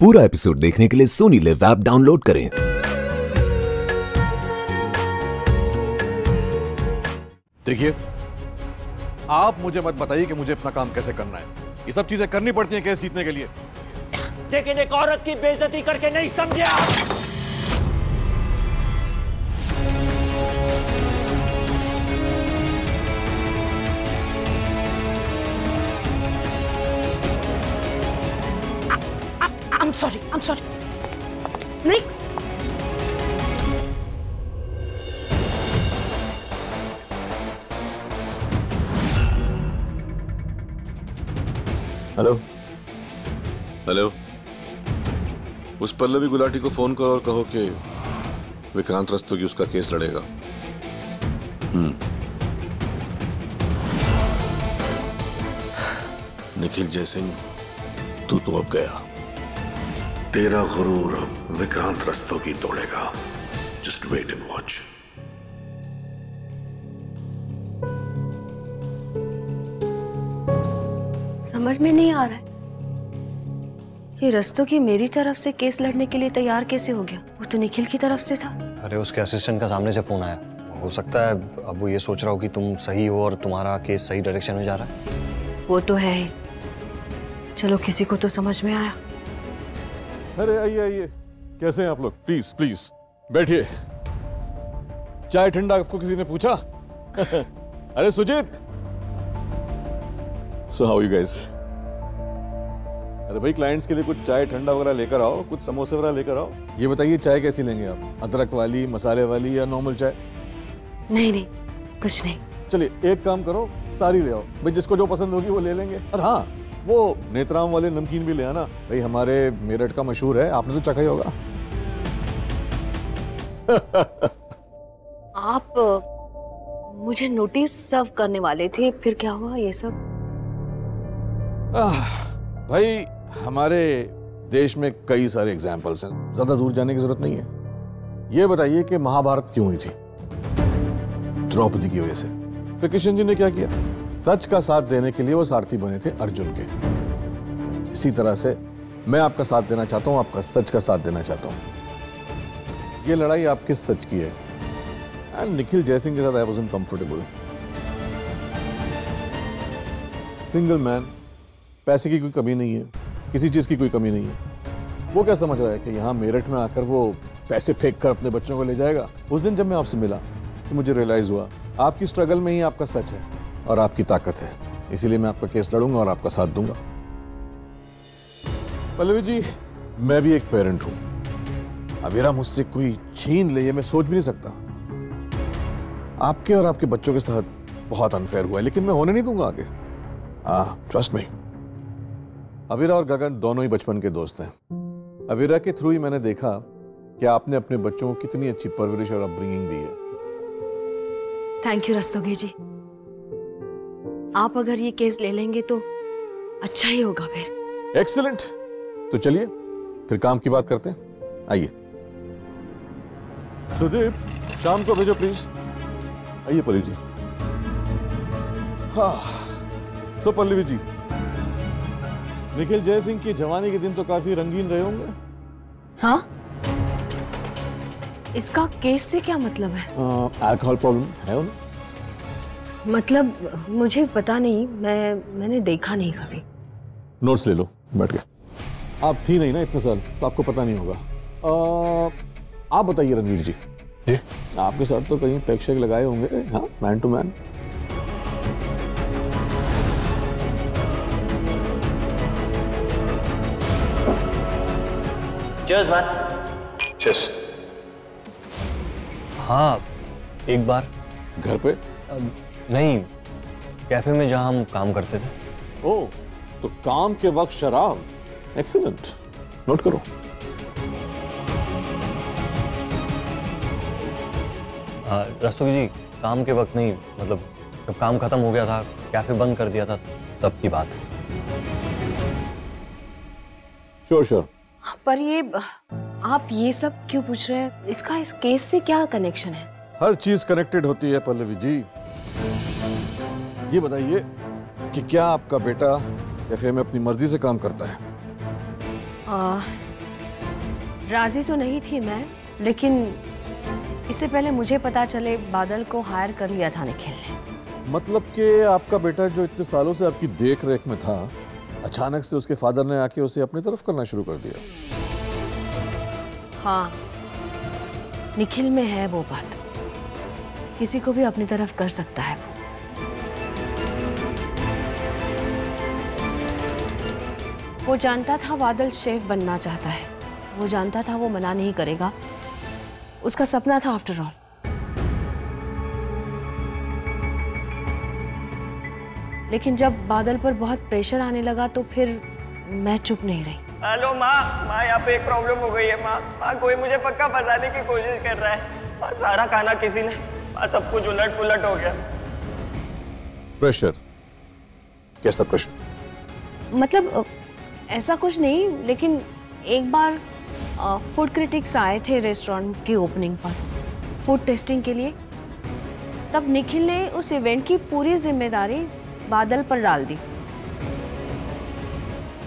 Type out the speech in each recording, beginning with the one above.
पूरा एपिसोड देखने के लिए सोनी लिव ऐप डाउनलोड करें। देखिए आप मुझे मत बताइए कि मुझे अपना काम कैसे करना है। ये सब चीज़ें करनी पड़ती हैं केस जीतने के लिए। लेकिन एक औरत की बेइज्जती करके नहीं समझे आप। I'm sorry. I'm sorry. नहीं हेलो हेलो उस पल्लवी गुलाटी को फ़ोन करो और कहो कि विक्रांत रस्तोगी उसका केस लड़ेगा। हम्म। निखिल जयसिंह तू तो अब गया। तेरा गुरूर अब विक्रांत रस्तोगी तोड़ेगा। जस्ट वेट एंड वॉच समझ में नहीं आ रहा है। ये रस्तों की मेरी तरफ़ से केस लड़ने के लिए तैयार कैसे हो गया? वो तो निखिल की तरफ़ से था। अरे उसके असिस्टेंट का सामने से फ़ोन आया। हो सकता है अब वो ये सोच रहा हो कि तुम सही हो और तुम्हारा केस सही डायरेक्शन में जा रहा है। वो तो है ही। चलो किसी को तो समझ में आया। अरे आइए आइए। कैसे हैं आप लोग? प्लीज़ प्लीज़ बैठिए। चाय ठंडा आपको किसी ने पूछा? अरे Sujeet! So how you guys अरे भाई क्लाइंट्स के लिए कुछ चाय ठंडा वगैरह लेकर आओ कुछ समोसे वगैरह लेकर आओ। ये बताइए चाय कैसी लेंगे आप? अदरक वाली मसाले वाली या नॉर्मल चाय? नहीं नहीं कुछ नहीं। चलिए एक काम करो सारी ले आओ। भाई जिसको जो पसंद होगी वो ले लेंगे। और हाँ वो नेत्राम वाले नमकीन भी ले आना। भाई हमारे मेरठ का मशहूर है आपने तो चखा ही होगा। आप मुझे नोटिस सर्व करने वाले थे फिर क्या हुआ ये सब? आह, भाई हमारे देश में कई सारे एग्जाम्पल्स हैं। ज़्यादा दूर जाने की ज़रूरत नहीं है। ये बताइए कि महाभारत क्यों हुई थी? द्रौपदी की वजह से। तो किशन जी ने क्या किया? सच का साथ देने के लिए वो सारथी बने थे अर्जुन के। इसी तरह से मैं आपका साथ देना चाहता हूँ, आपका सच का साथ देना चाहता हूँ। ये लड़ाई आपके सच की है। एंड निखिल जयसिंह के साथ I was comfortable single man पैसे की कोई कमी नहीं है। किसी चीज़ की कोई कमी नहीं है। वो क्या समझ रहा है कि यहाँ मेरठ में आकर वो पैसे फेंक कर अपने बच्चों को ले जाएगा? उस दिन जब मैं आपसे मिला तो मुझे रियलाइज़ हुआ, आपकी स्ट्रगल में ही आपका सच है। और आपकी ताकत है। इसीलिए मैं आपका केस लड़ूँगा और आपका साथ दूँगा। पल्लवी जी, मैं भी एक पेरेंट हूँ। अवेरा मुझसे कोई छीन ले ये मैं सोच भी नहीं सकता। आपके और आपके बच्चों के साथ बहुत अनफेयर हुआ है, लेकिन मैं होने नहीं दूँगा आगे। ट्रस्ट मी अवीरा और गगन दोनों ही बचपन के दोस्त हैं। अवीरा के थ्रू ही मैंने देखा कि आपने अपने बच्चों को कितनी अच्छी परवरिश और अपब्रिंगिंग दी है। Thank you Rastogi ji. आप अगर ये केस ले लेंगे तो अच्छा ही होगा फिर। एक्सीलेंट तो चलिए फिर काम की बात करते हैं। आइए। सुदीप शाम को भेजो प्लीज़ आइए पल्लवी जी। हाँ सो पल्लवी जी निखिल जय सिंह की जवानी के दिन तो काफ़ी रंगीन रहे होंगे। हाँ? इसका केस से क्या मतलब है? अल्कोहल प्रॉब्लम है उन्हें? मतलब मुझे पता नहीं मैं मैंने देखा नहीं कभी। नोट्स ले लो बैठ गए। आप थी नहीं ना इतने साल तो आपको पता नहीं होगा। आ, आप बताइए रणवीर जी। जी। आपके साथ तो कहीं पैक शेक लगाए होंगे हाँ man to man Cheers, man. चेस हाँ एक बार। घर पे? नहीं कैफ़े में जहाँ हम काम करते थे। ओ तो काम के वक्त शराब। एक्सीलेंट नोट करो। हाँ रस्तोगी जी काम के वक्त नहीं मतलब जब काम खत्म हो गया था कैफ़े बंद कर दिया था तब की बात। श्योर श्योर पर ये आप ये सब क्यों पूछ रहे हैं? इसका इस केस से क्या कनेक्शन है? हर चीज़ कनेक्टेड होती है पल्लवी जी। ये बताइए कि क्या आपका बेटा कैफ़े में अपनी मर्ज़ी से काम करता है? आ, राज़ी तो नहीं थी मैं लेकिन इससे पहले मुझे पता चले बादल को हायर कर लिया था निखिल ने। मतलब कि आपका बेटा जो इतने सालों से आपकी देख रेख में था अचानक से उसके फादर ने आके उसे अपनी तरफ़ करना शुरू कर दिया। हाँ निखिल में है वो बात। किसी को भी अपनी तरफ़ कर सकता है वो जानता था बादल शेफ बनना चाहता है। वो जानता था वो मना नहीं करेगा। उसका सपना था आफ्टर ऑल लेकिन जब बादल पर बहुत प्रेशर आने लगा तो फिर मैं चुप नहीं रही। हेलो माँ माँ यहाँ पे एक प्रॉब्लम हो गई है माँ। माँ कोई मुझे पक्का फंसाने की कोशिश कर रहा है। माँ सारा खाना किसी ने माँ सब कुछ उलट पुलट हो गया। प्रेशर कैसा प्रेशर मतलब ऐसा कुछ नहीं, लेकिन एक बार फ़ूड क्रिटिक्स आए थे रेस्टोरेंट की ओपनिंग पर फ़ूड टेस्टिंग के लिए। तब निखिल ने उस इवेंट की पूरी ज़िम्मेदारी बादल पर डाल दी।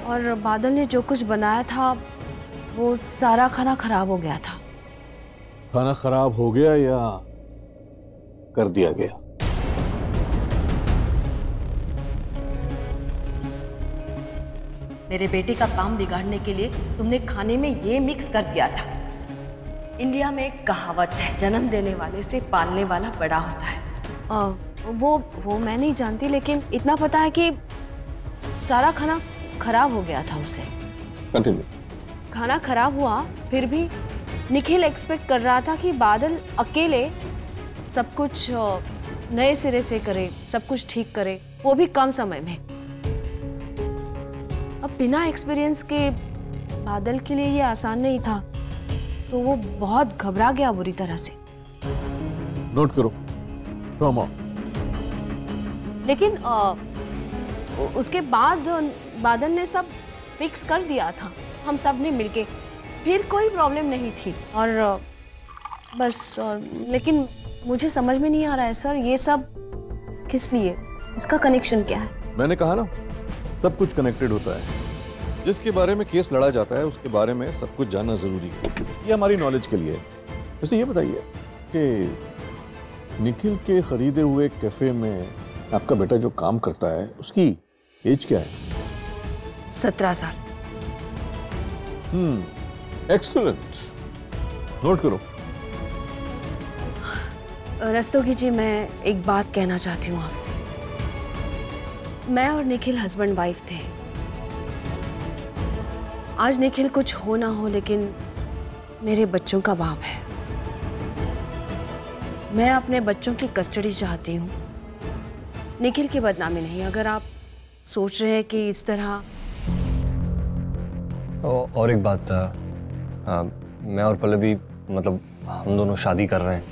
और बादल ने जो कुछ बनाया था, वो सारा खाना खराब हो गया था। खाना खराब हो गया या कर दिया गया? मेरे बेटे का काम बिगाड़ने के लिए तुमने खाने में ये मिक्स कर दिया था। इंडिया में एक कहावत है जन्म देने वाले से पालने वाला बड़ा होता है। अ, वो वो मैं नहीं जानती लेकिन इतना पता है कि सारा खाना खराब हो गया था उससे। कंटिन्यू खाना खराब हुआ फिर भी निखिल एक्सपेक्ट कर रहा था कि बादल अकेले सब कुछ नए सिरे से करे सब कुछ ठीक करे वो भी कम समय में। बिना एक्सपीरियंस के बादल के लिए ये आसान नहीं था। तो वो बहुत घबरा गया बुरी तरह से। नोट करो। ट्रॉमा लेकिन उ- उसके बाद बादल ने सब फिक्स कर दिया था। हम सबने मिलके। फिर कोई प्रॉब्लम नहीं थी। और बस और लेकिन मुझे समझ में नहीं आ रहा है सर ये सब किस लिए? इसका कनेक्शन क्या है? मैंने कहा ना सब कुछ कनेक्टेड होता है। जिसके बारे में केस लड़ा जाता है उसके बारे में सब कुछ जानना ज़रूरी है। ये हमारी नॉलेज के लिए वैसे ये बताइए कि निखिल के खरीदे हुए कैफ़े में आपका बेटा जो काम करता है उसकी एज क्या है? सत्रह साल। हम्म एक्सलेंट नोट करो। रस्तोगी जी मैं एक बात कहना चाहती हूँ आपसे। मैं और निखिल हस्बैंड वाइफ थे। आज निखिल कुछ हो ना हो लेकिन मेरे बच्चों का बाप है। मैं अपने बच्चों की कस्टडी चाहती हूँ। निखिल की बदनामी नहीं अगर आप सोच रहे हैं कि इस तरह और एक बात अ, मैं और पल्लवी मतलब हम दोनों शादी कर रहे हैं।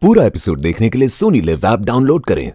पूरा एपिसोड देखने के लिए सोनी लिव ऐप डाउनलोड करें।